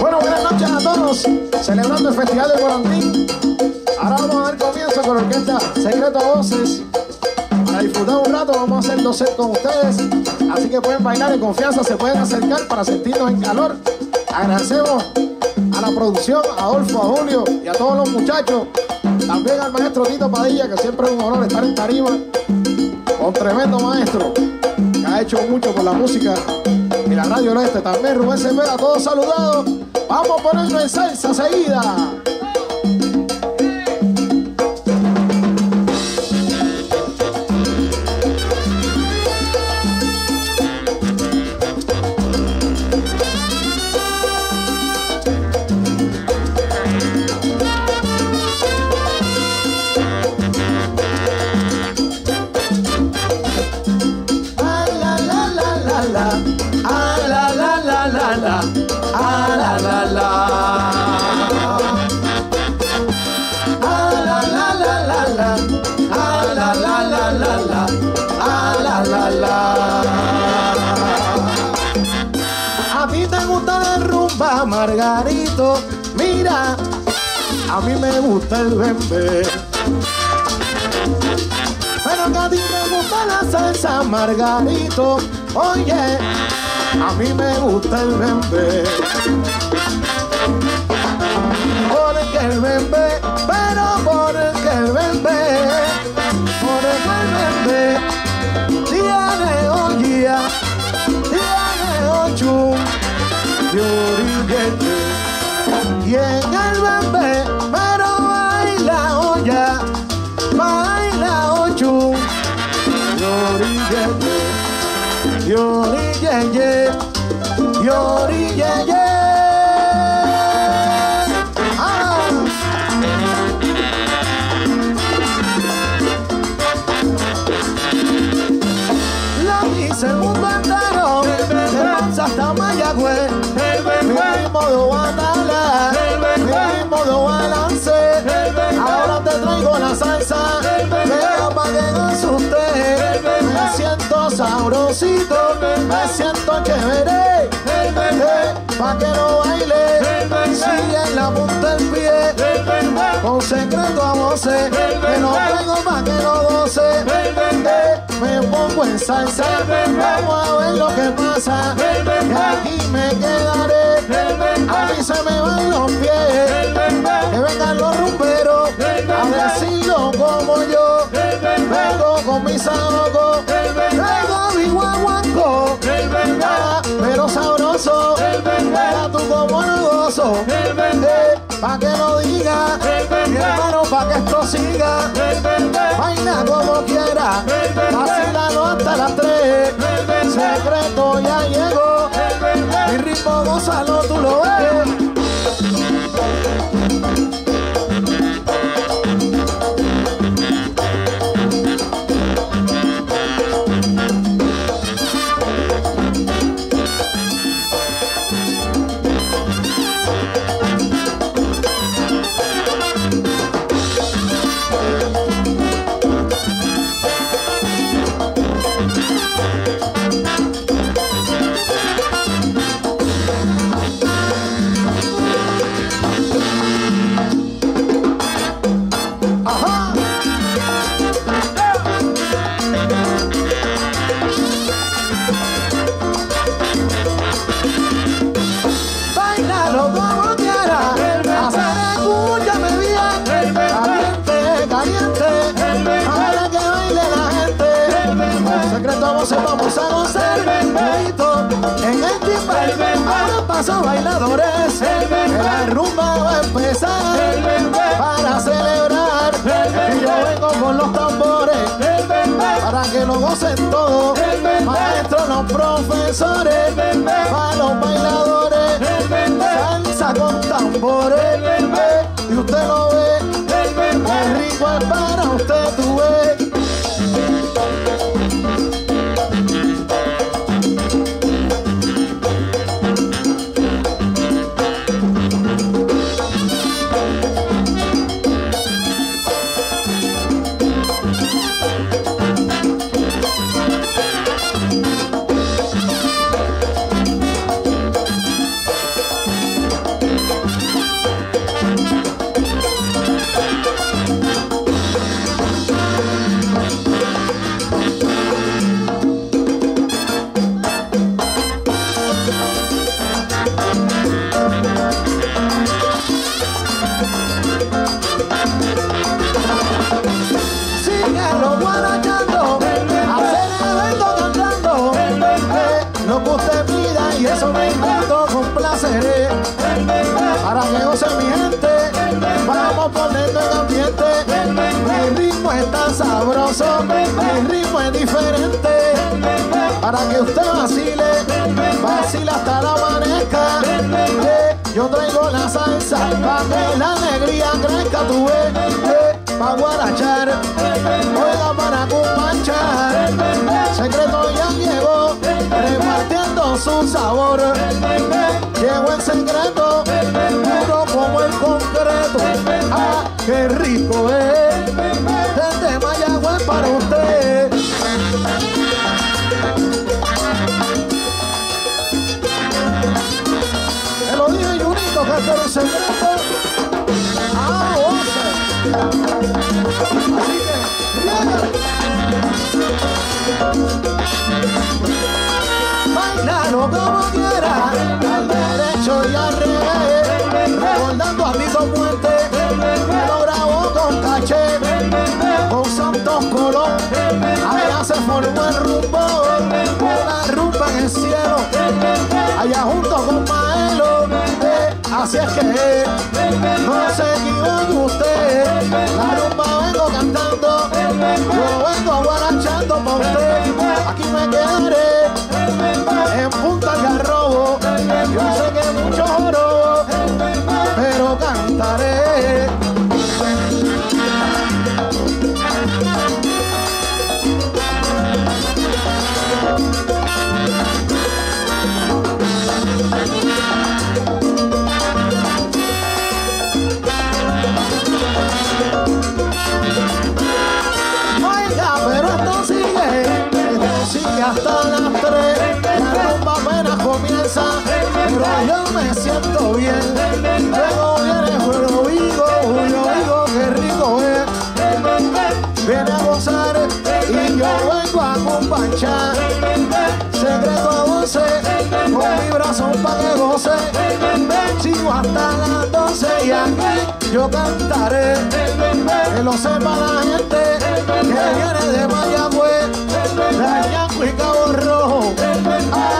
Bueno, buenas noches a todos, celebrando el Festival de Guarantín. Ahora vamos a dar comienzo con la orquesta Secreto Voces. Para disfrutar un rato vamos a hacer dos sets con ustedes. Así que pueden bailar en confianza, se pueden acercar para sentirnos en calor. Agradecemos a la producción, a Adolfo, a Julio y a todos los muchachos. También al maestro Tito Padilla, que siempre es un honor estar en tarima. Un tremendo maestro ha hecho mucho por la música y la radio oeste. También Rubén Cepeda, todos saludados. Vamos a ponernos en salsa seguida. Margarito. Mira, a mí me gusta el bembe. Pero a ti me gusta la salsa, Margarito. Oye, a mí me gusta el bembe. Yoriguete, yoriguete. Ah. Lo dice el mundo entero, de Mansa hasta Mayagüez, mi modo Guatala, mi modo balance, ahora te traigo la salsa, me siento chévere, pa' que lo baile, sigue en la punta del pie, con secreto a voces, que lo traigo pa' que lo goce, me pongo en salsa, vamos a ver lo que pasa, que aquí me quedaré, a mí se me van los pies, que vengan los rumberos, a decirlo como yo, vengo con mis ahogos, Eh, pa' que lo diga, mi hermano pa' que esto siga, baila como quiera, vacilalo hasta las tres, secreto ya llegó, mi ritmo gózalo, tú lo ves. Paso bailadores, la rumba va a empezar, para celebrar, y yo vengo con los tambores, para que lo gocen todos, maestros, los profesores, para los bailadores, salsa con tambores, y usted lo Para que usted vacile, vacile hasta la amanezca. Yo traigo la salsa para que la alegría crezca tu. Eh, pa' guarachar, oiga para acompañar. Secreto ya llegó, repartiendo su sabor. Llegó el secreto, puro como el concreto. Ah, qué rico es. Desde Mayagüez para usted. Secreto. Ah, once. Así que, yeah. Como quiera, al derecho y al revés, recordando a Tito Puente, que lo grabó con caché, con Santos Colón, allá se formó el rumbo, una rumba en el cielo, allá junto con eh, así es que no se equivoque usted, la rumba vengo cantando, yo vengo guarachando por usted, aquí me quedaré hasta las tres. La rumba apenas comienza, pero yo me siento bien. Luego viene Julio Vigo, Julio Vigo, qué rico es. Viene a gozar y yo vengo a acompañar. Secreto a voce, con mi brazo pa' que goce. Sigo hasta las doce y aquí yo cantaré. Que lo sepa la gente que viene de Mayagüez, Cabo Rojo.